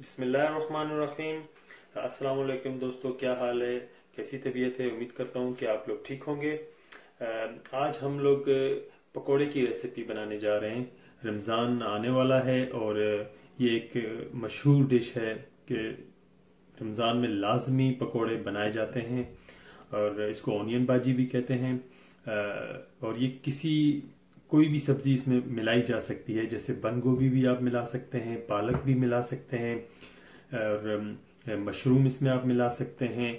بسم اللہ الرحمن الرحیم۔ السلام علیکم دوستو، کیا حال ہے؟ کیسی طبیعت ہے؟ امید کرتا ہوں کہ آپ لوگ ٹھیک ہوں گے۔ آج ہم لوگ پکوڑے کی ریسیپی بنانے جا رہے ہیں۔ رمضان آنے والا ہے اور یہ ایک مشہور ڈش ہے کہ رمضان میں لازمی پکوڑے بنائے جاتے ہیں اور اس کو اونین باجی بھی کہتے ہیں۔ اور یہ کسی کوئی بھی سبزی اس میں ملائی جا سکتی ہے، جیسے بند گوبھی بھی آپ ملا سکتے ہیں، پالک بھی ملا سکتے ہیں، اور مشروم اس میں آپ ملا سکتے ہیں۔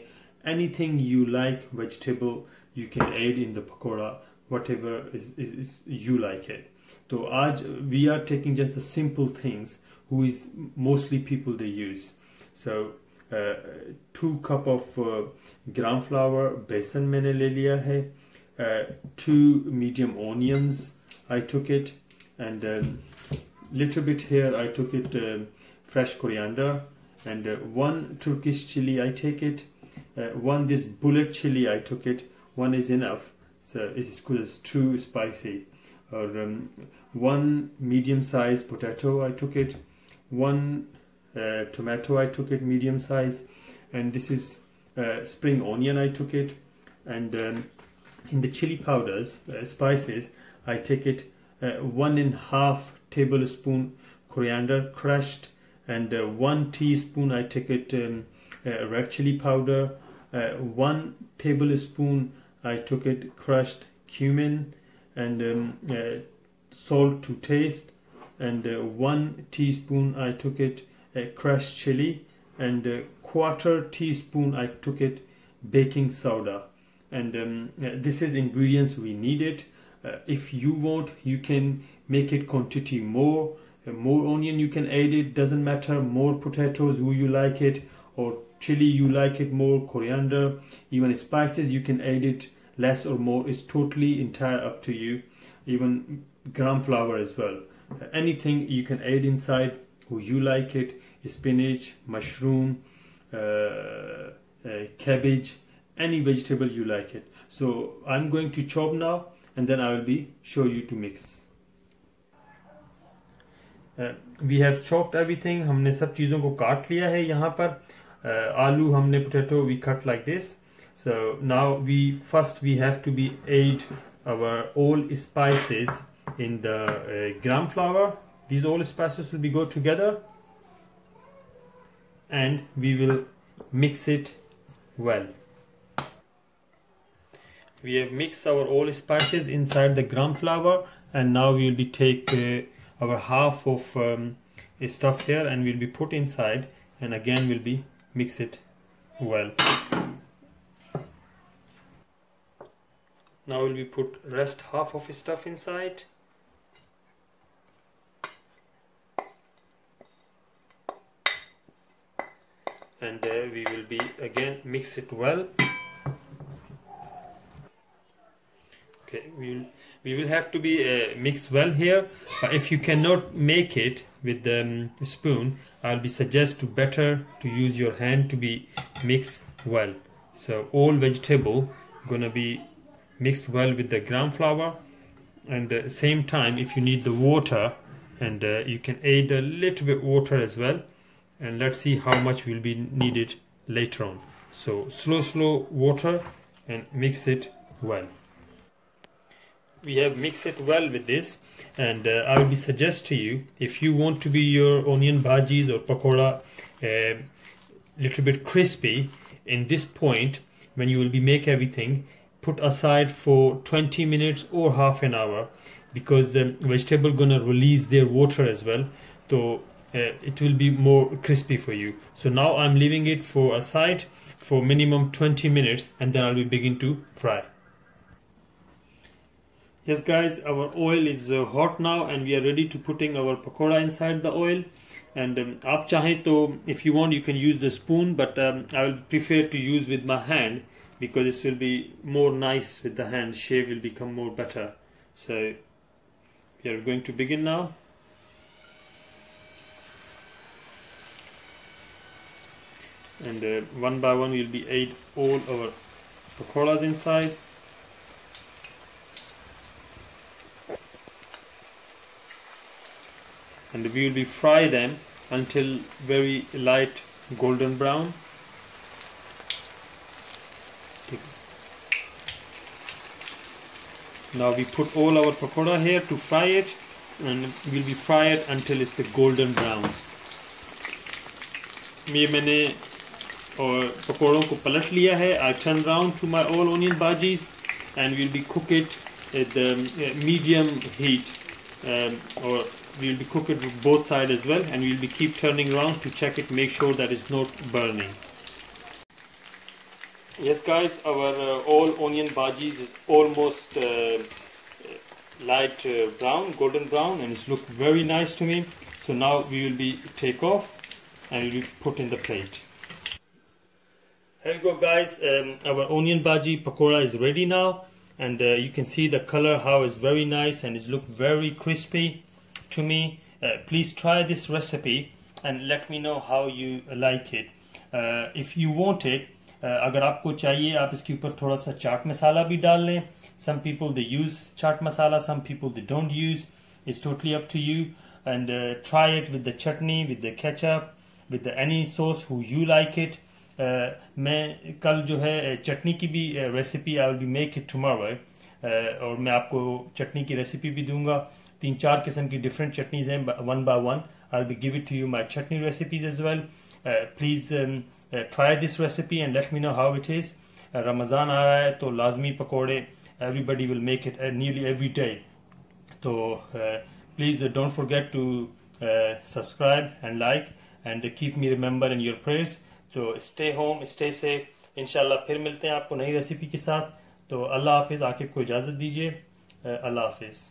Anything you like vegetable you can add in the pakora whatever you like ہے تو آج we are taking just simple things who is mostly people they use so two cup of gram flour besan میں نے لے لیا ہے two medium onions I took it and um, little bit here I took it um, fresh coriander and uh, one Turkish chili I take it uh, one this bullet chili I took it. One is enough. So it's good as too spicy. Or um, one medium sized potato I took it. One uh, tomato I took it medium size and this is uh, spring onion I took it. And um, in the chili powders uh, spices I take it uh, one and half tablespoon coriander crushed and uh, one teaspoon I take it um, uh, red chili powder uh, one tablespoon I took it crushed cumin and um, uh, salt to taste and uh, one teaspoon I took it crushed chili and quarter teaspoon I took it baking soda. And um, this is ingredients we needed uh, if you want you can make it quantity more. Uh, more onion you can add it. Doesn't matter. More potatoes who you like it or chili you like it more. Coriander even spices you can add it. Less or more it's totally entire up to you. Even gram flour as well. Uh, anything you can add inside who you like it spinach mushroom uh, uh, cabbage any vegetable you like it. So i'm going to chop now and then I will be show you to mix uh, we have chopped everything हमने सब चीज़ों को काट लिया है यहाँ पर uh, आलू हमने potato we cut like this so now we first we have to be add our all spices in the uh, gram flour these all spices will be go together and we will mix it well we have mixed our all spices inside the gram flour and now we will be take uh, our half of um, stuff here and we'll be put inside and again we'll be mix it well. Now we'll be put rest half of stuff inside. And uh, we will be again mix it well we will have to be uh, mixed well here. But if you cannot make it with the um, spoon I'll be suggest to better to use your hand to be mixed well. So all vegetable gonna be mixed well with the gram flour. And the same time if you need the water and uh, you can add a little bit water as well. And let's see how much will be needed later on. So slow slow water and mix it well we have mixed it well with this. And uh, I will be suggest to you if you want to be your onion bhajis or pakoda a uh, little bit crispy in this point when you will be make everything put aside for 20 minutes or half an hour because the vegetable gonna release their water as well. So uh, it will be more crispy for you. So now I'm leaving it for aside for minimum 20 minutes and then I'll be begin to fry yes guys our oil is uh, hot now and we are ready to putting our pakora inside the oil. And um, chahe to if you want you can use the spoon but um, I will prefer to use with my hand because this will be more nice with the hand. Shape will become more better. So we are going to begin now. And uh, one by one we'll be add all our pakoras inside and we will be fry them until very light golden brown. Now we put all our pakoda here to fry it and we'll be fry it until it's the golden brown. ये मैंने और पकोड़ों को पलट लिया है I turn round to my all onion bhajis and we'll be cook it at the medium heat um, or we'll be cook it both sides as well and we'll be keep turning around to check it make sure that it's not burning. Yes guys our uh, all onion bhajis is almost uh, light uh, brown golden brown and it's looked very nice to me. So now we will be take off and we'll put in the plate. Here you go guys. Um, our onion bhaji pakora is ready now and uh, you can see the color how it's very nice and it's look very crispy to me uh, please try this recipe and let me know how you like it uh, if you want it अगर आपको चाहिए आप इसके ऊपर थोड़ा सा चाट मसाला भी डाल लें some people they use chaat masala some people they don't use it's totally up to you and uh, try it with the chutney with the ketchup with the any sauce who you like it uh, मैं कल जो है चटनी की भी recipe I will be make it tomorrow और मैं आपको चटनी की रेसिपी भी दूंगा تین چار قسم کی ڈفرینٹ چٹنیز ہیں one by one I be give it to you my chutney recipes as well please try this recipe and let me know how it is Ramzan آ رہا ہے تو لازمی pakode everybody will make it nearly every day تو please don't forget to subscribe and like and keep me remember in your prayers تو stay home stay safe انشاءاللہ پھر ملتے ہیں آپ کو نئی ریسیپی کے ساتھ. تو اللہ حافظ، آکب کو اجازت دیجیے اللہ حافظ.